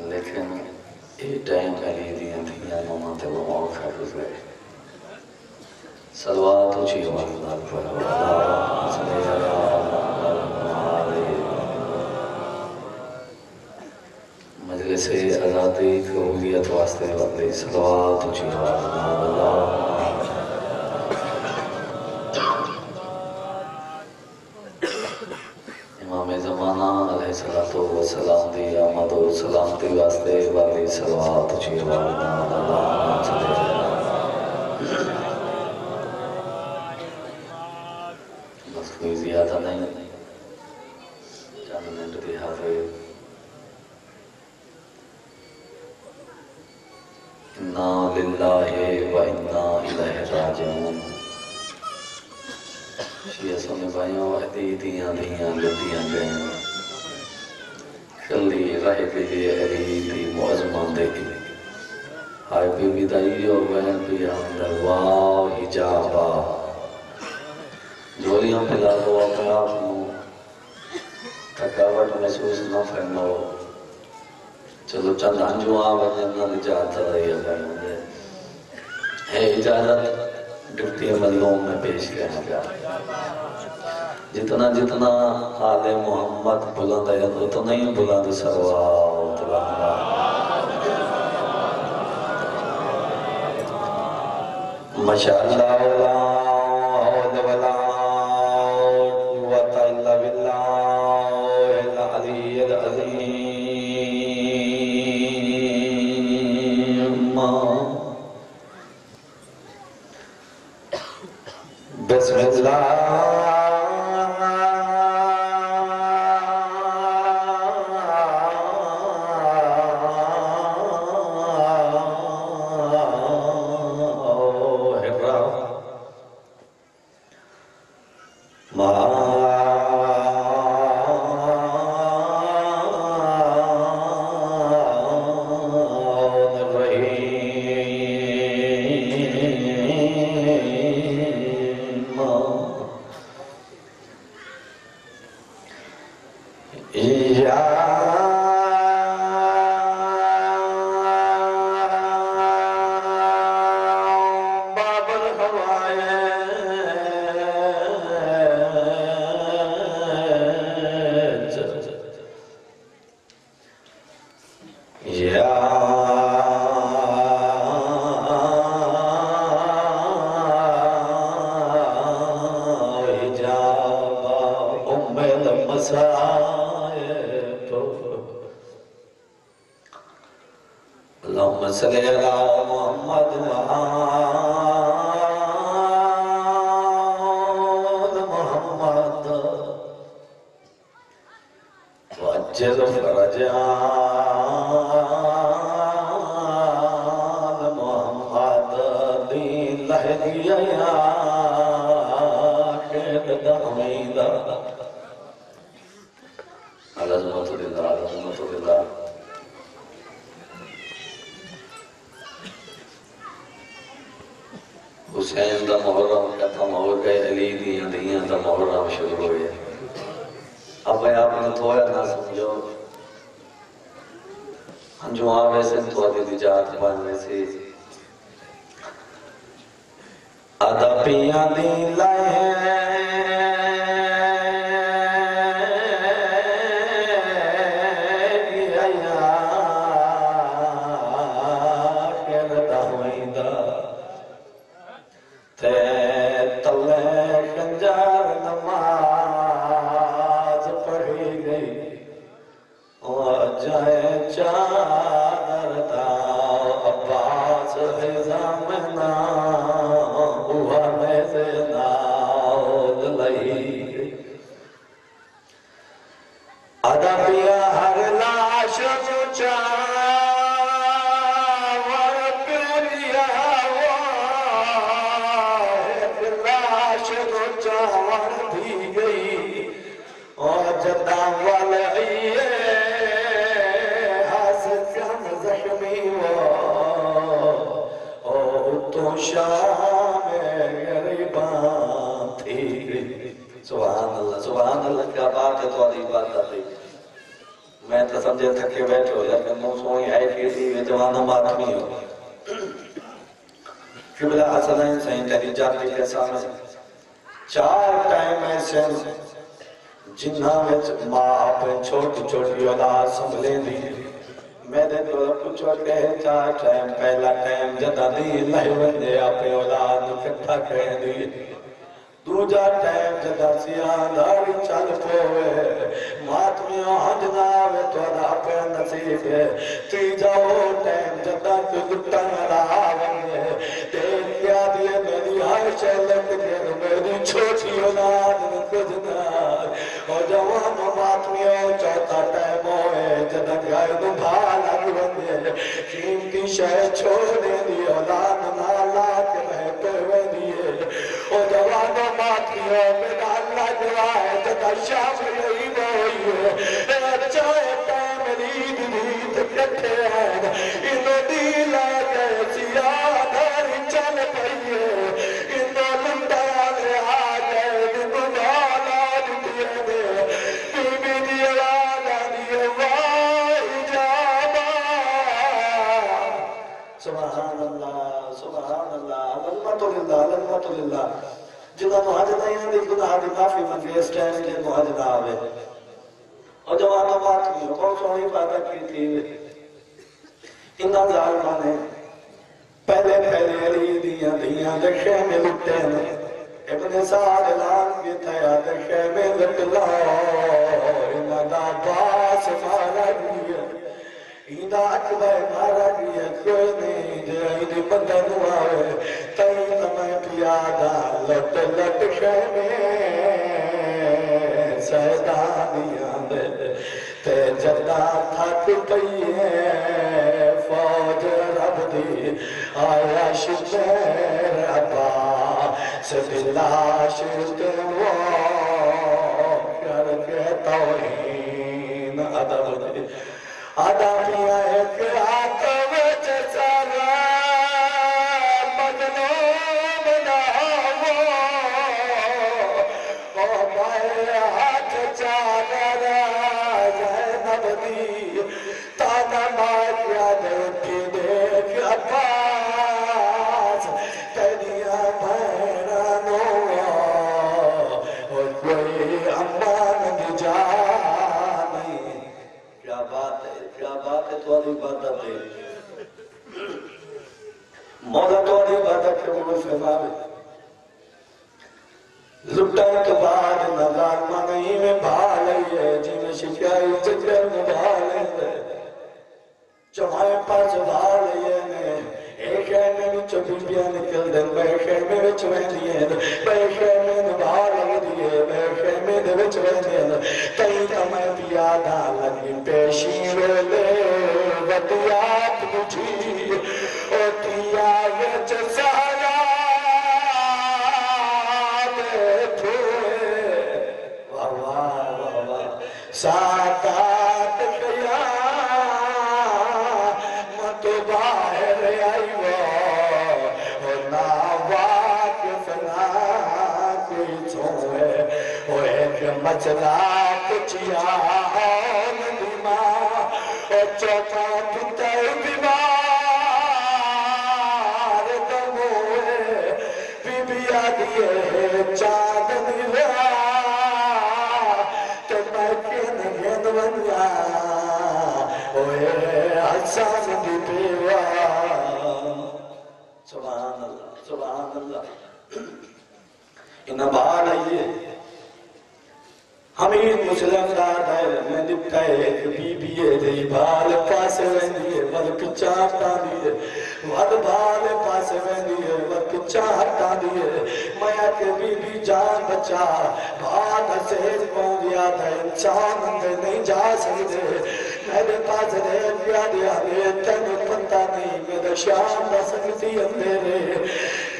لیکن یہ ٹائم علی دیاں دھیاں ماما تے وہ موقع گزرے صلوات اچھی ہو اللہ پر اللہ صلی مجلس آزادی قبولیت واسطے والے صلوات اچھی ہو اللہ کوئی زیادہ نہیں۔ چند منٹ دی حاضر انا للہ و انا الیہ راجعون۔ شیعہ سنے بھائیوں احدی دیاں دیاں لدیاں گئیں۔ کلی رہ بھی علی دی معظمان دے۔ ہائے بی بی دائیو بہن بھی اندر واہ حجابا جولیاں پھلا دو اپنے آپ نو تھکاوٹ محسوس نہ فرماؤ چلو چند انجو آوان نہ نجات رہی ہے ہے اجازت ڈپٹی ملوم میں پیش کرنا پیا جتنا جتنا آل محمد بلند ہے اتنا ہی بلند سروات مشاءاللہ ولا العظيم بسم اللہ اللهم صل على محمد وآل محمد وأجل فرجان حسین دا محرم ختم ہو گئے علی دیاں دیاں دا محرم شروع ہوئے۔ اب میں آپ نے تھوڑا نہ سمجھو۔ ہم جو آوے سے تھوڑی دی دی جات باننے سے آدھا پیاں دی لائے 전자 میں تو سمجھے تھکے بیٹھے ہو لیکن مو سوئی ہے کہ تھی وہ جوانا ہو۔ قبلہ حسنین سہیں تیری جاتی کے سامنے۔ چار ٹائم ایسے جنہاں وچ ماں اپنے چھوٹی چھوٹی اولاد سنبھلے دی۔ میرے تو پوچھو کہ چار ٹائم، پہلا ٹائم جدا دی لہی ونجے اپنے اولاد کٹھا کہیں دی۔ دوجا ٹائم جدا سیاں داری چل پوے ماتمیوں ہنجناوے تو ادا پہ نصیب ہے تیجا وہ ٹائم جدا تو گٹا نرا ونجے دیکھ کیا دیئے میری ہر شہلت کے میری چھوٹی اولاد کجنار اور جوان ماتمیوں چوتا ٹائم ہوئے جدا گائے دو بھالا ونجے قیمتی شہ چھوڑے دی اولاد نالا کے میں پہ جوان ماتمیوں میں اللہ جوائے جدا شاف یہی بوئی ہے چاہے ٹائم رید رید کٹھے ہیں انہوں دیلا گئے سیادہ دی معافی منگے اس ٹائم کے مہاجدہ آوے اور جوانا بات کی، کون سونی باتہ کی تھی؟ انہاں ظالمہ نے پہلے پہلے علی دیاں دیاں دکھے میں لٹے نے ابن سعد اعلان کی تھیا دکھے میں لٹ لاؤ انہاں دا باس مارا گیا ایدہ اکبر مارا گیا کوئی نہیں جو ایدی بندہ نوائے تئی تمہیں پیادا لٹ لٹ خیمے سیدانیاں دے تے جدا تھک پئیے فوج رب دی، آیا شمیر ابا سبلاش تنو کر کے توہین، ادب دی ادب پیا ایک رات بات ہے ہے۔ مولا تو بات ہے کہ وہ فرمائے لٹن کے بعد نظر منہی میں بھالئیے جی میں شکائی جگر میں بھالئیے چوہائے پاس بھالئیے نے۔ ایک خیمے میں بھی چوبیاں نکل دن بے خیمے وچ ویندیے بے خیمے میں بھال دیے بے خیمے دے وچ ویندیے تئی تمہیں پیادا لگی، پیشی ویلے ودیات مجھی او تیا وچ سارا ساتات کیا مت باہر آئی وہ ناواک فنا کوئی چھوئے وہ ایک مچلا کچیا چوکا بی بی آدیے چاند تو میں کین گین ونیا اوے حسان دی پیوا سبحان اللہ سبحان اللہ۔ انہا بار آئیے۔ حمید مسلم داد ہے، میں دکھتا ہے، ایک بی بی ہے دی بال پاس ویندی ہے ود پچا ہٹا دیئے ود بال پاس ویندی ہے، ود پچا ہٹا دیئے۔ میں کہ بی بی جان بچا بات سیج پہنچ گیا تھا انسان اندر نہیں جا سکتے میرے پاس رہ گیا دیا رے تین پتہ نہیں میرا شام دا سکتی اندرے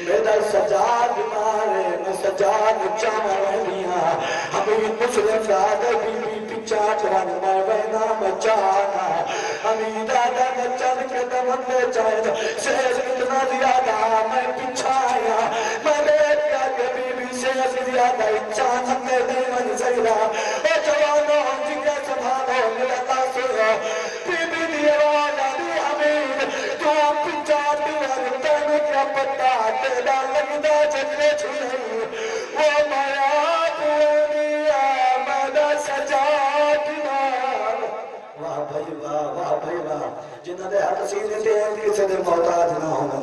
میرا سجاد مارے میں سجاد چانا رہنیا ہمیں مسلم دادا بی بی پچا چران میں بہنا مچانا ہمیں دادا نچن کے دمندے چاہے سیز اتنا زیادہ میں پچھایا میں بیٹھا کہ بی بی سے شیخ زیادہ چانک میں نہیں من سکتا اے جوانوں جگہ سبھانو میرا تاثر بی بی دی آواز آدھی حمید تو پچا دیوار تین کیا پتا تیرا لگتا جگہ چھوڑی جنہ دے حق سینے دے کسے دے محتاج نہ ہونا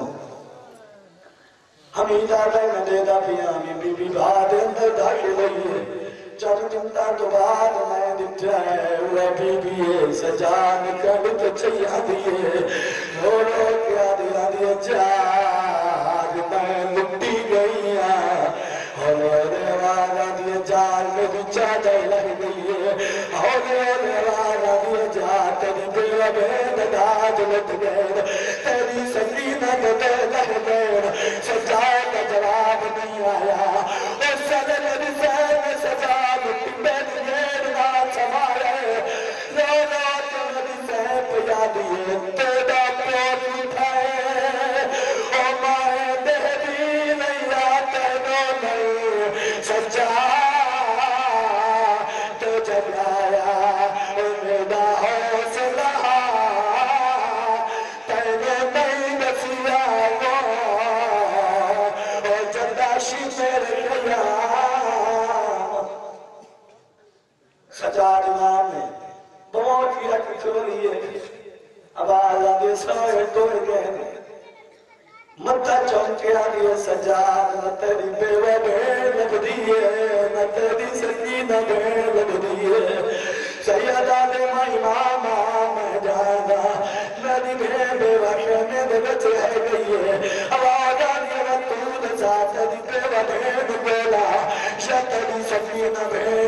ہمیں جاگے میں دے دا پیا، ہمیں بی بی بھا دے اندر دھاکے لئیے چل جنتا تو بعد میں دٹھا ہے وہ بی بی سجان کر تو چیا دیئے رو رو کیا دیا دیا جاگ میں لٹی گئی اور والا دیا جال میں بھی چادر لگ گئی ہے۔ اور والا تیری داج لٹ گئے تیری سکینہ کے دل لگ سجا کا جواب نہیں آیا۔ اور صدر رسال سجا لٹی میں نہ سمارے رو رو تو رسال پیا تیری سکینہ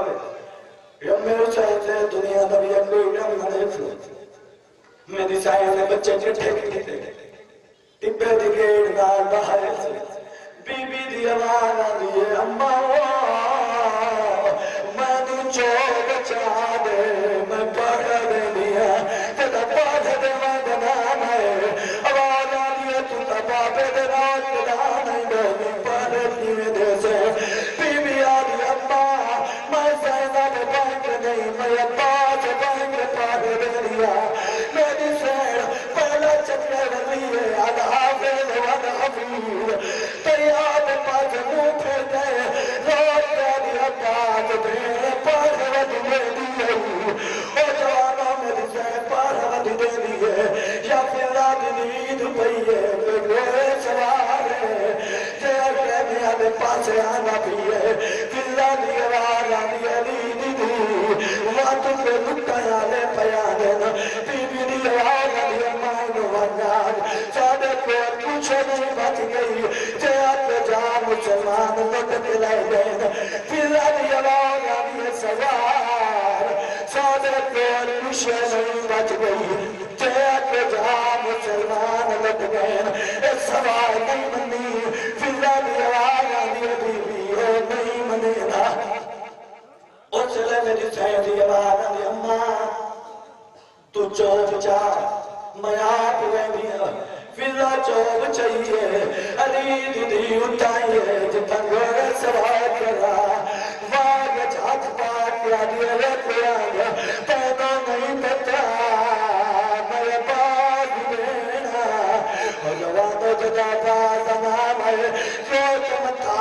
بہت فرماوے یم میرے چاہتے دنیا دا بھی کوئی یم منے تھو میری سائیں نے بچے چٹھے کیتے ٹپے دی گیڑ نال باہر سے بی بی آدھے پاس آنا پیئے پھر رانی آواز آنی علی دی واتو پہ لکتا پیانے نا۔ دی آواز امان ونیاد سادے کو کچھ نہیں، بچ گئی۔ جے آتے جا مسلمان لٹ دلائی دین پھر رانی سوار۔ سادے کو کچھ نہیں، بچ گئی۔ جے آتے جا مسلمان لٹ گئے اس سوار نہیں منی پھر اس لئے میری سیدی آواز آنی اماں تو چوب چاہ میں آپ رہنی ہے فضا چوب چاہیے علی دیدی اٹھائیے جتا گوڑے سوار کرا واگ جھاک پاک یا دیا رکھیا گیا پیدا نہیں پتا میں باغ دینا اور جوانو جدا کا زمان ہے جو چمتا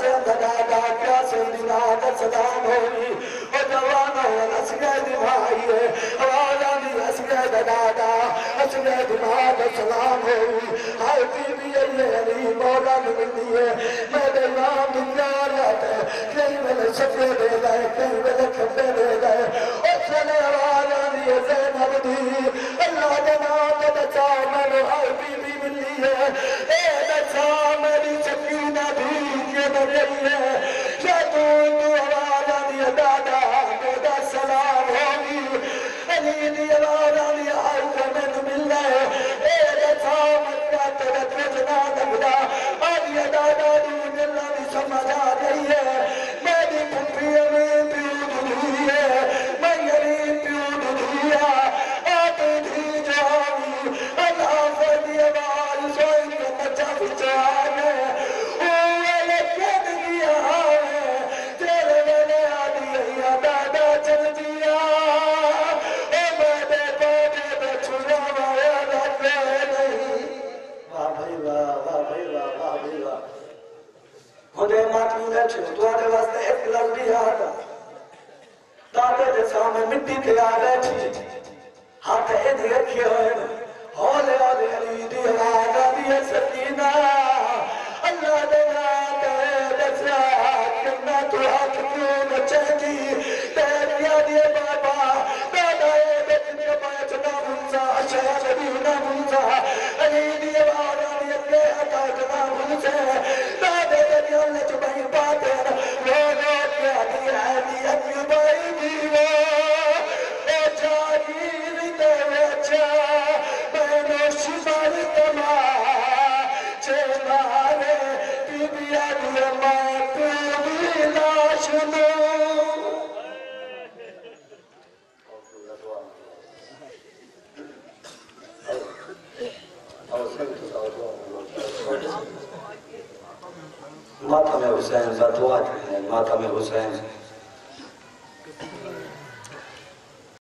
سند دادا کیا بی بی ماتی بیٹھے واسطے ایک لگڑی آتا دادے دے سامنے مٹی تے آ بیٹھی ہاتھ ایدھی رکھے ہوئے ہولے ہولے علی دی آواز آدھی ہے سکینہ۔ اللہ دے نام دسیا کنا تو ہاتھ کیوں نچے گی تیری آدھی بابا دادا اے بیٹھ کے پایا چنا منسا اشیا اچھا نبی نہ منسا علی دی آواز آدھی ہے کہ اتا چنا منسا دادے دے نیال